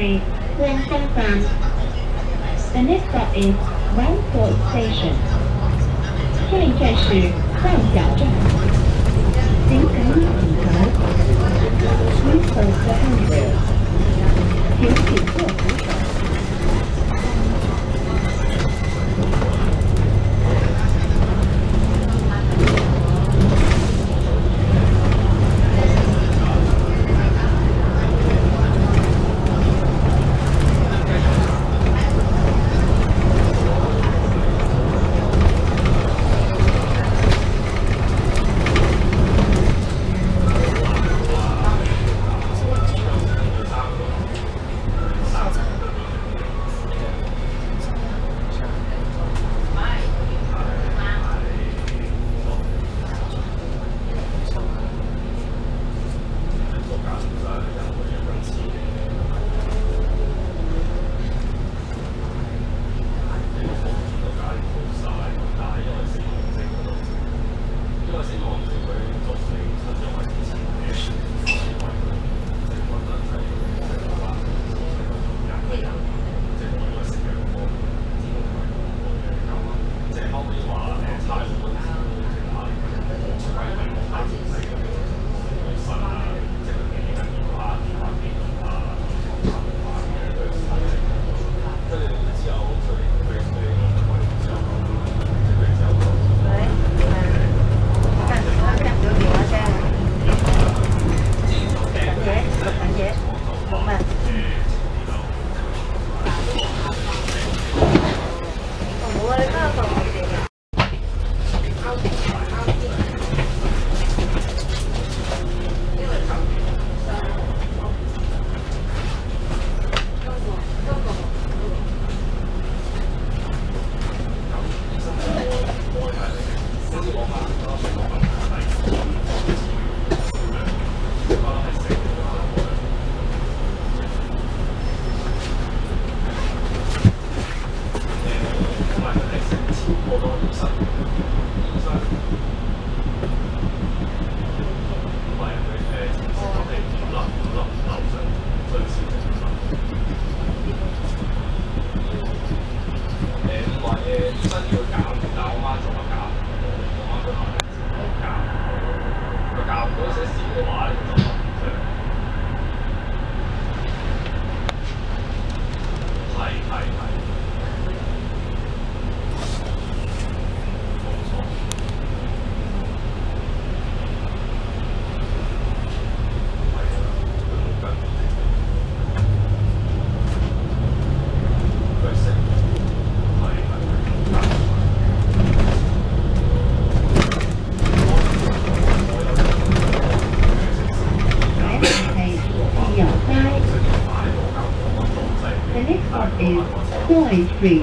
train. The next stop is Ramport Station. Please hold the handrail. 请紧坐。喂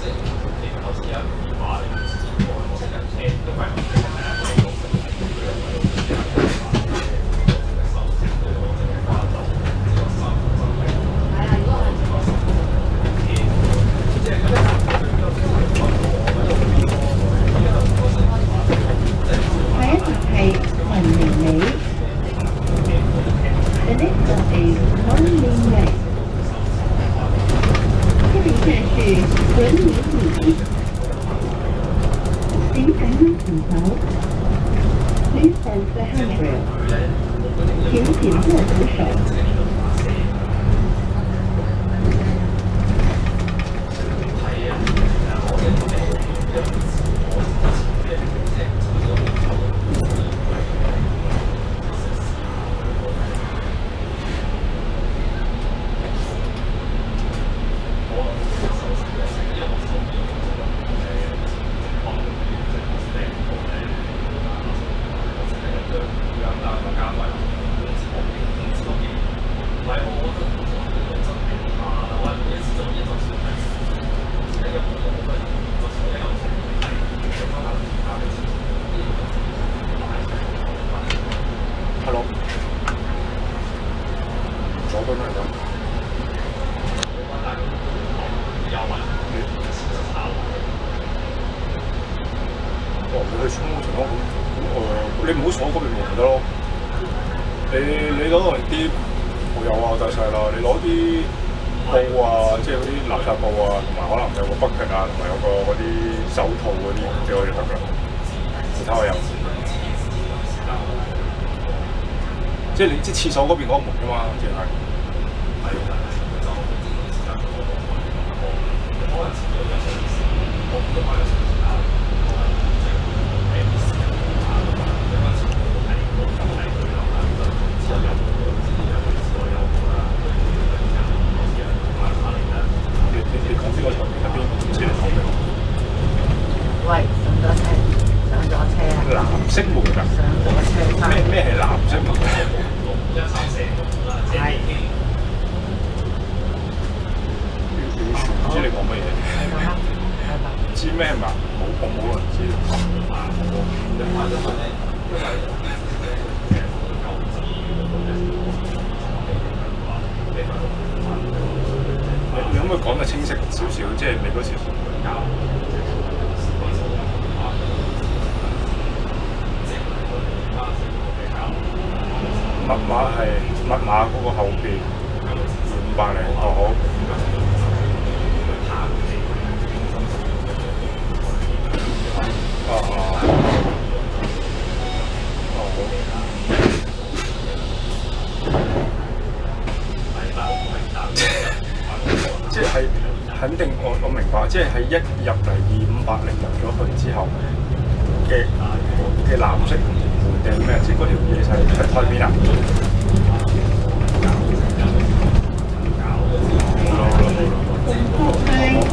下一集係文明里。The next stop is Kunming Way。下一站是屯明里。请赶紧请走。Please hold the handrail。请紧握扶手。Hello，左邊係咁。哦，你去衝嗰程咯，咁誒，你唔好坐嗰邊咪得咯。你你攞嚟啲蠔油啊，大細啦，你攞啲布啊，即係嗰啲垃圾布啊，同埋可能有個 bucket 同埋有個嗰啲手套嗰啲，俾我哋得㗎。其他我有。即係你即係廁所嗰邊嗰個門啫嘛，淨係。你你你講邊個場面喺邊？唔知你講咩？喂，上咗車，上咗車啊！藍色門㗎。上咗車咩咩係藍色門？係完全唔知你講乜嘢。係咁啦，係啦。知咩嘛？冇我冇人知。你你可唔可以講得清晰少少？即係你嗰時密碼係密碼嗰個後邊五百零哦好。哦哦。哦好。即係肯定我我明白，即係喺一入嚟二五八零入咗去之後嘅嘅藍色門定咩？即係嗰條嘢就係喺台邊啊！冇啦冇啦冇啦後排。好好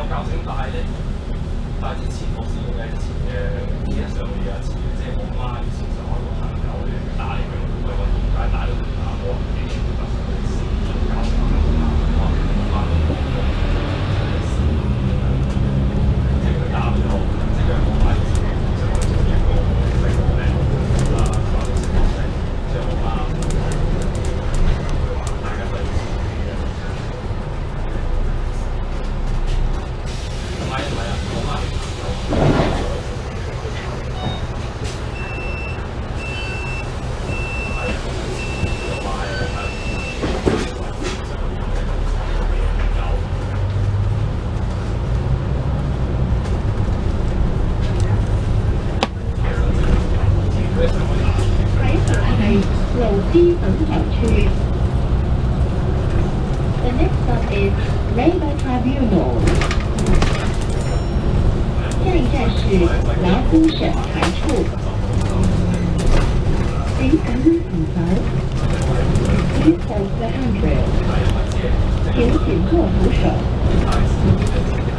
有教醒帶咧，但係之前我試過嘅，之前嘅呢一上嚟有一次，即係我媽以前就我個朋友咧打嚟俾我，佢話點解打都唔打波？请紧握扶手。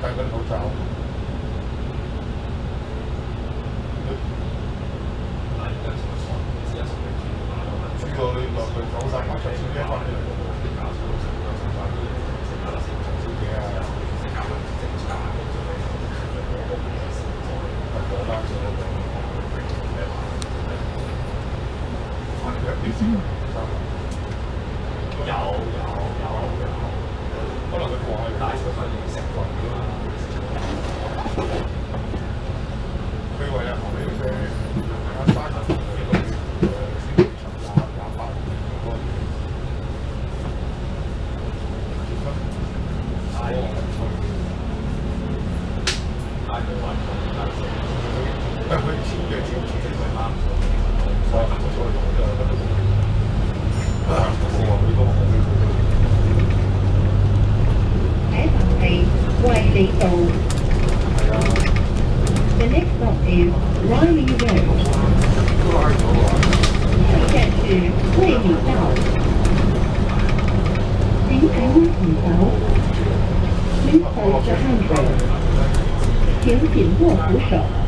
戴個口罩。请开窗通风。请扶好安全带。请紧握扶手。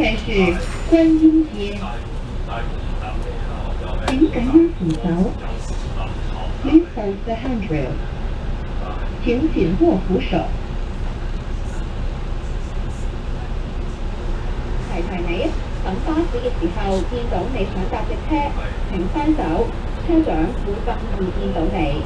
前是观音街，请赶紧请走。Please hold the handrail，请紧握扶手。提提你，等巴士嘅时候见到你想搭嘅车，请翻走，车长会不会见到你？